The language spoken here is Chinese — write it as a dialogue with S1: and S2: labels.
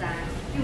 S1: Giá tiêu.